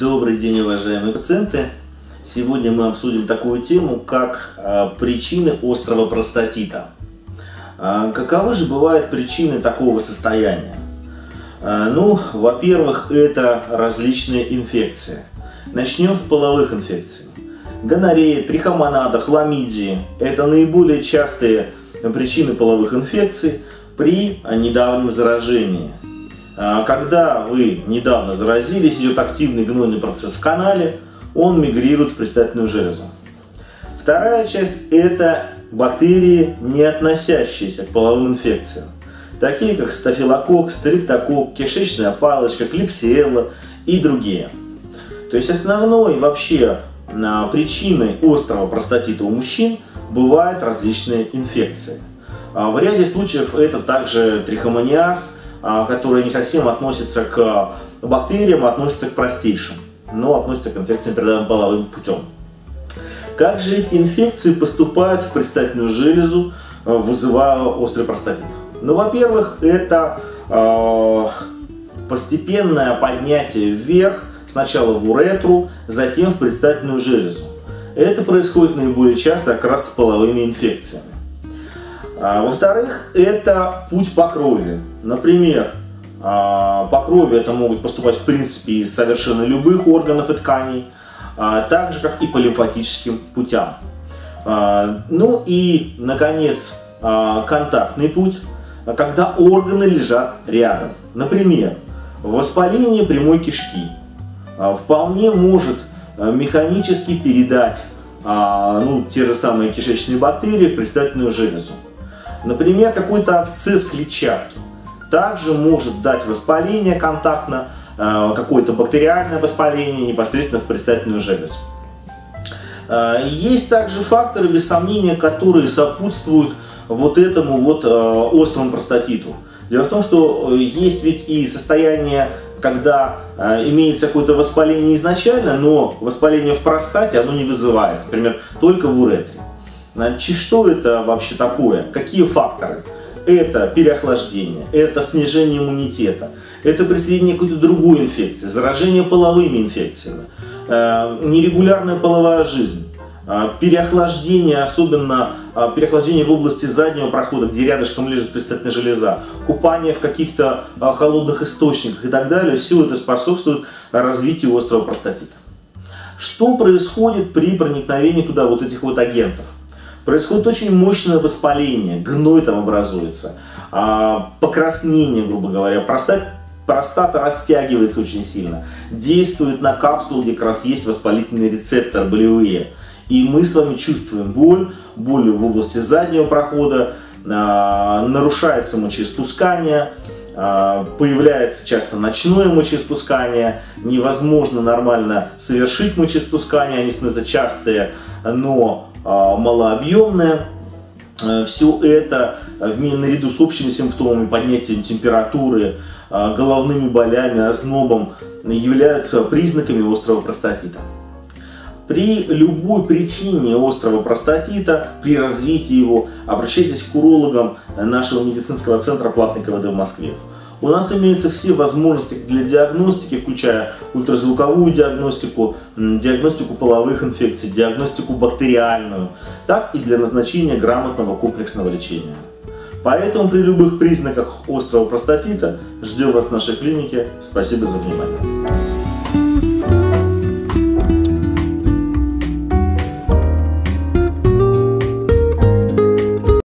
Добрый день, уважаемые пациенты! Сегодня мы обсудим такую тему, как а, причины острого простатита. А, каковы же бывают причины такого состояния? А, ну, во-первых, это различные инфекции. Начнем с половых инфекций. Гонорея, трихомонада, хламидии – это наиболее частые причины половых инфекций при недавнем заражении. Когда вы недавно заразились, идет активный гнойный процесс в канале – он мигрирует в предстательную железу. Вторая часть – это бактерии, не относящиеся к половым инфекциям, такие как стафилококк, стриптококк, кишечная палочка, клипсиелла и другие. То есть основной вообще а, причиной острого простатита у мужчин бывают различные инфекции. А, в ряде случаев это также трихомониаз, а, который не совсем относится к бактериям, а относится к простейшим но относятся к инфекциям, передаваемым половым путем. Как же эти инфекции поступают в предстательную железу, э, вызывая острый простатит? Ну, во-первых, это э, постепенное поднятие вверх, сначала в уретру, затем в предстательную железу. Это происходит наиболее часто как раз с половыми инфекциями. А, во-вторых, это путь по крови. Например, а, по крови это могут поступать в принципе из совершенно любых органов и тканей, а, так же как и по лимфатическим путям. Ну и, наконец, контактный путь, когда органы лежат рядом. Например, воспаление прямой кишки вполне может механически передать ну, те же самые кишечные бактерии в предстательную железу. Например, какой-то абсцесс клетчатки также может дать воспаление контактно, э, какое-то бактериальное воспаление непосредственно в предстательную железу. Э, есть также факторы, без сомнения, которые сопутствуют вот этому вот э, острому простатиту. Дело в том, что есть ведь и состояние, когда имеется какое-то воспаление изначально, но воспаление в простате оно не вызывает, например, только в уретре. Значит, что это вообще такое? Какие факторы? это переохлаждение, это снижение иммунитета, это присоединение какой-то другой инфекции, заражение половыми инфекциями, э, нерегулярная половая жизнь, э, переохлаждение, особенно э, переохлаждение в области заднего прохода, где рядышком лежит предстательная железа, купание в каких-то холодных источниках и так далее, все это способствует развитию острого простатита. Что происходит при проникновении туда вот этих вот агентов? Происходит очень мощное воспаление, гной там образуется, а, покраснение, грубо говоря, простата, простата растягивается очень сильно, действует на капсулу, где как раз есть воспалительные рецепторы болевые. И мы с вами чувствуем боль, боль в области заднего прохода, а, нарушается мочеиспускание, а, появляется часто ночное мочеиспускание, невозможно нормально совершить мочеиспускание, они становятся частые, но малообъемная. Э, Все это э, наряду с общими симптомами, поднятием температуры, а, головными болями, ознобом являются признаками острого простатита. При любой причине острого простатита, при развитии его, обращайтесь к урологам нашего медицинского центра платной КВД в Москве. У нас имеются все возможности для диагностики, включая ультразвуковую диагностику, диагностику половых инфекций, диагностику бактериальную, так и для назначения грамотного комплексного лечения. Поэтому при любых признаках острого простатита ждем вас в нашей клинике. Спасибо за внимание.